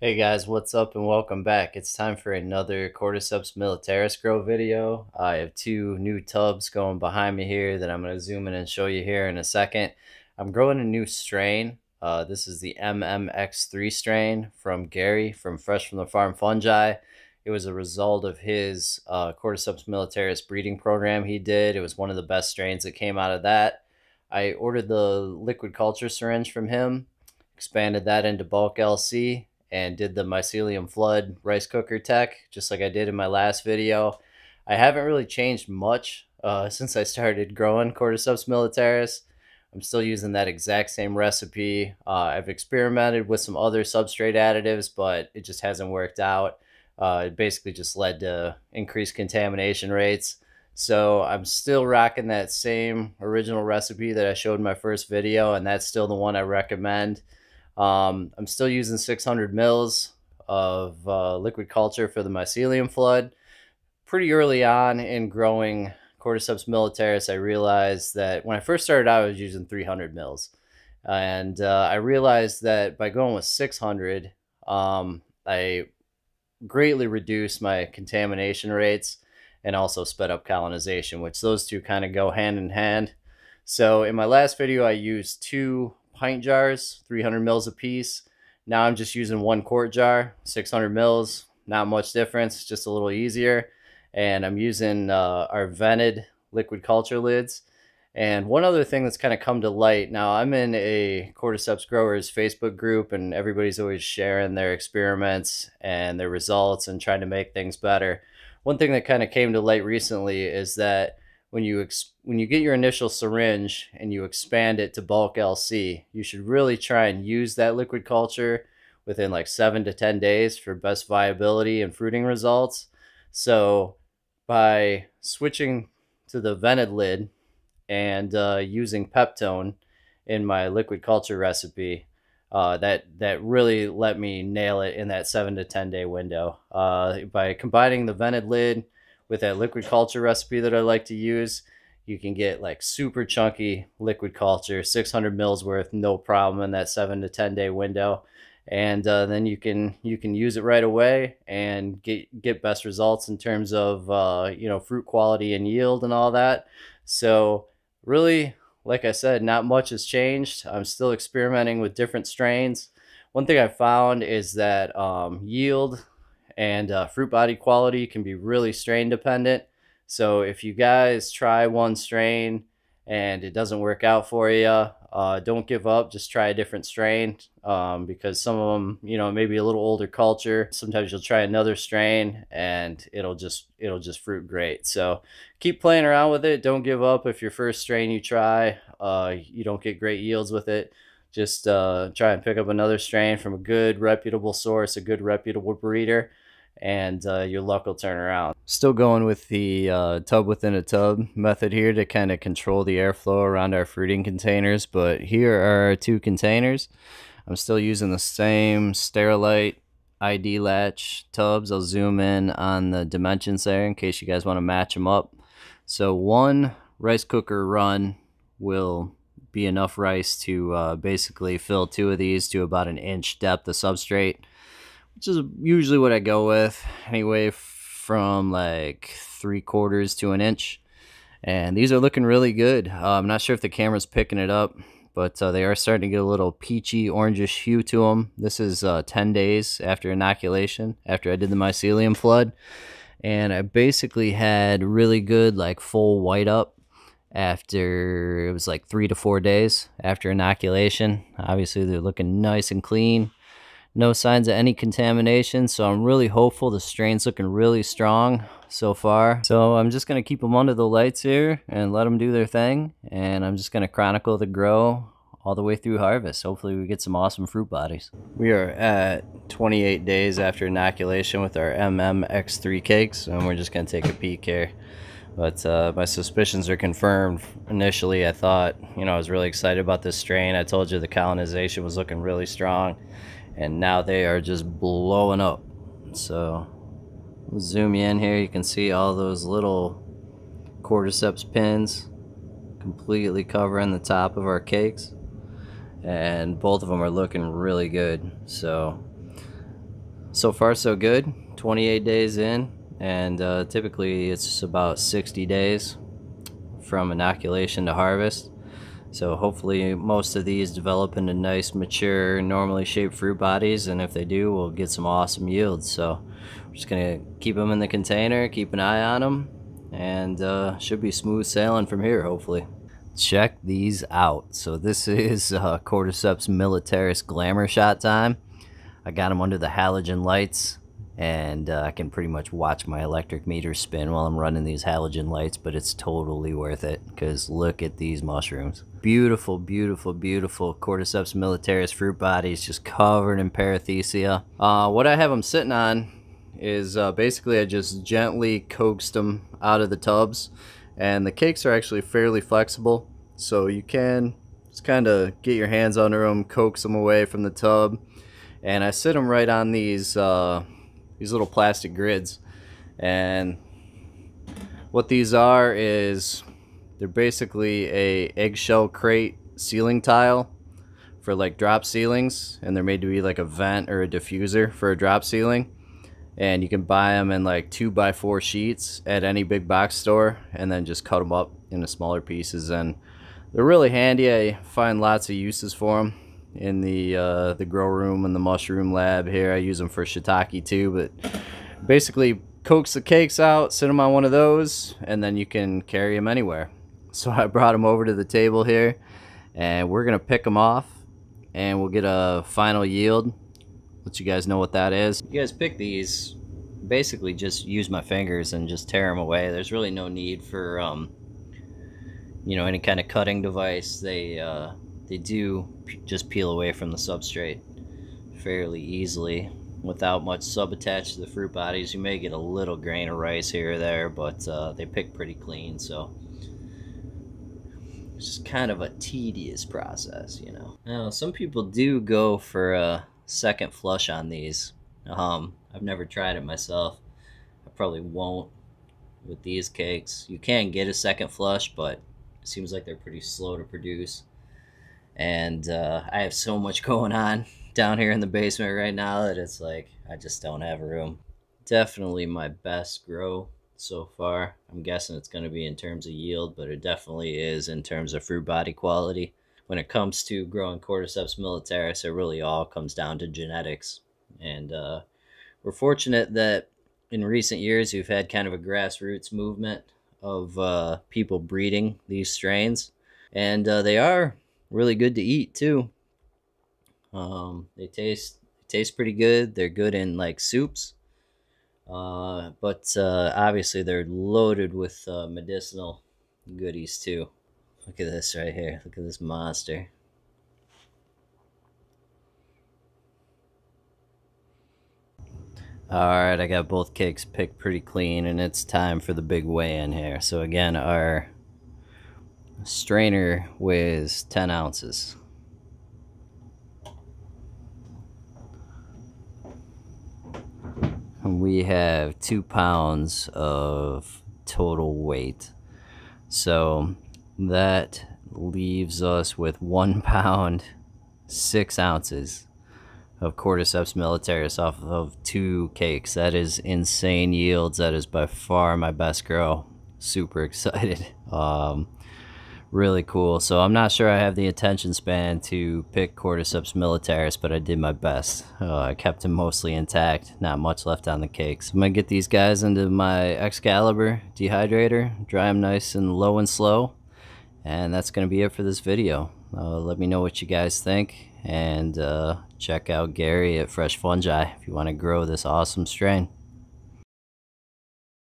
Hey guys, what's up and welcome back. It's time for another Cordyceps militaris grow video. I have two new tubs going behind me here that I'm going to zoom in and show you here in a second. I'm growing a new strain. Uh, this is the MMX3 strain from Gary from Fresh from the Farm Fungi. It was a result of his uh, Cordyceps militaris breeding program he did. It was one of the best strains that came out of that. I ordered the liquid culture syringe from him, expanded that into bulk LC, and did the mycelium flood rice cooker tek, just like I did in my last video. I haven't really changed much uh, since I started growing Cordyceps militaris. I'm still using that exact same recipe. Uh, I've experimented with some other substrate additives, but it just hasn't worked out. Uh, it basically just led to increased contamination rates. So I'm still rocking that same original recipe that I showed in my first video, and that's still the one I recommend. Um, I'm still using 600 mils of uh, liquid culture for the mycelium flood. Pretty early on in growing Cordyceps militaris, I realized that when I first started out, I was using 300 mils. And uh, I realized that by going with 600, um, I greatly reduced my contamination rates and also sped up colonization, which those two kind of go hand in hand. So in my last video, I used two pint jars, 300 mils a piece. Now I'm just using one quart jar, 600 mils. Not much difference, just a little easier. And I'm using uh, our vented liquid culture lids. And one other thing that's kind of come to light now, I'm in a cordyceps growers Facebook group, and everybody's always sharing their experiments and their results and trying to make things better. One thing that kind of came to light recently is that when you ex- when you get your initial syringe and you expand it to bulk LC, you should really try and use that liquid culture within like seven to 10 days for best viability and fruiting results. So by switching to the vented lid and uh, using Peptone in my liquid culture recipe, uh, that that really let me nail it in that seven to 10 day window. Uh, by combining the vented lid with that liquid culture recipe that I like to use, you can get like super chunky liquid culture, 600 mils worth, no problem in that seven to 10 day window. And uh, then you can you can use it right away and get get best results in terms of uh, you know fruit quality and yield and all that. So really, like I said, not much has changed. I'm still experimenting with different strains. One thing I found is that um, yield and uh, fruit body quality can be really strain dependent. So if you guys try one strain and it doesn't work out for you, uh, don't give up. Just try a different strain um, because some of them, you know, maybe a little older culture. Sometimes you'll try another strain and it'll just it'll just fruit great. So keep playing around with it. Don't give up if your first strain you try, uh, you don't get great yields with it just uh, try and pick up another strain from a good reputable source, a good reputable breeder, and uh, your luck will turn around. Still going with the uh, tub within a tub method here to kind of control the airflow around our fruiting containers, but here are our two containers. I'm still using the same Sterilite ID latch tubs. I'll zoom in on the dimensions there in case you guys want to match them up. So one rice cooker run will be enough rice to uh, basically fill two of these to about an inch depth of substrate which is usually what I go with, anyway, from like three quarters to an inch. And these are looking really good. Uh, I'm not sure if the camera's picking it up, but uh, they are starting to get a little peachy, orangish hue to them. This is uh, 10 days after inoculation, after I did the mycelium flood. And I basically had really good, like, full white up after it was like three to four days after inoculation. Obviously, they're looking nice and clean no signs of any contamination so i'm really hopeful the strain's looking really strong so far. So i'm just going to keep them under the lights here and let them do their thing and i'm just going to chronicle the grow all the way through harvest. Hopefully we get some awesome fruit bodies. We are at 28 days after inoculation with our mmx3 cakes and we're just going to take a peek here. But uh, my suspicions are confirmed. Initially, I thought, you know, I was really excited about this strain. I told you the colonization was looking really strong and now they are just blowing up. So zoom in here you can see all those little cordyceps pins completely covering the top of our cakes. And both of them are looking really good. So so far so good. 28 days in and uh, typically it's about 60 days from inoculation to harvest so hopefully most of these develop into nice mature normally shaped fruit bodies and if they do we'll get some awesome yields. So we're just gonna keep them in the container keep an eye on them and uh, should be smooth sailing from here hopefully. Check these out. So this is uh, cordyceps militaris glamour shot time. I got them under the halogen lights and uh, I can pretty much watch my electric meter spin while I'm running these halogen lights, but it's totally worth it because look at these mushrooms. Beautiful, beautiful, beautiful Cordyceps militaris fruit bodies just covered in perithecia. Uh, what I have them sitting on is uh, basically I just gently coaxed them out of the tubs and the cakes are actually fairly flexible so you can just kind of get your hands under them, coax them away from the tub and I sit them right on these uh, these little plastic grids. And what these are is they're basically a eggshell crate ceiling tile for like drop ceilings and they're made to be like a vent or a diffuser for a drop ceiling. And you can buy them in like two by four sheets at any big box store and then just cut them up into smaller pieces. And they're really handy. I find lots of uses for them in the uh, the grow room and the mushroom lab here. I use them for shiitake too, but basically coax the cakes out, sit them on one of those, and then you can carry them anywhere. So I brought them over to the table here, and we're gonna pick them off, and we'll get a final yield. Let you guys know what that is. You guys pick these, basically just use my fingers and just tear them away. There's really no need for um, you know, any kind of cutting device. They uh, they do just peel away from the substrate fairly easily without much sub attached to the fruit bodies. You may get a little grain of rice here or there, but uh, they pick pretty clean, so it's just kind of a tedious process, you know. Now, some people do go for a second flush on these. Um, I've never tried it myself. I probably won't with these cakes. You can get a second flush, but it seems like they're pretty slow to produce and uh, I have so much going on down here in the basement right now that it's like I just don't have room. Definitely my best grow so far. I'm guessing it's going to be in terms of yield, but it definitely is in terms of fruit body quality. When it comes to growing Cordyceps militaris, it really all comes down to genetics. And uh, we're fortunate that in recent years we've had kind of a grassroots movement of uh, people breeding these strains. And uh, they are really good to eat too. Um, they taste taste pretty good. They're good in like soups. Uh, but uh, obviously they're loaded with uh, medicinal goodies too. Look at this right here. Look at this monster. Alright, I got both cakes picked pretty clean and it's time for the big weigh-in here. So again, our strainer weighs 10 ounces. we have two pounds of total weight. So that leaves us with one pound, six ounces of Cordyceps militaris off of two cakes. That is insane yields. That is by far my best grow. Super excited. Um, really cool. So I'm not sure I have the attention span to pick Cordyceps militaris, but I did my best. Uh, I kept him mostly intact, not much left on the cakes. I'm gonna get these guys into my Excalibur dehydrator, dry them nice and low and slow, and that's gonna be it for this video. Uh, let me know what you guys think, and uh, check out Gary at Fresh Fungi if you want to grow this awesome strain.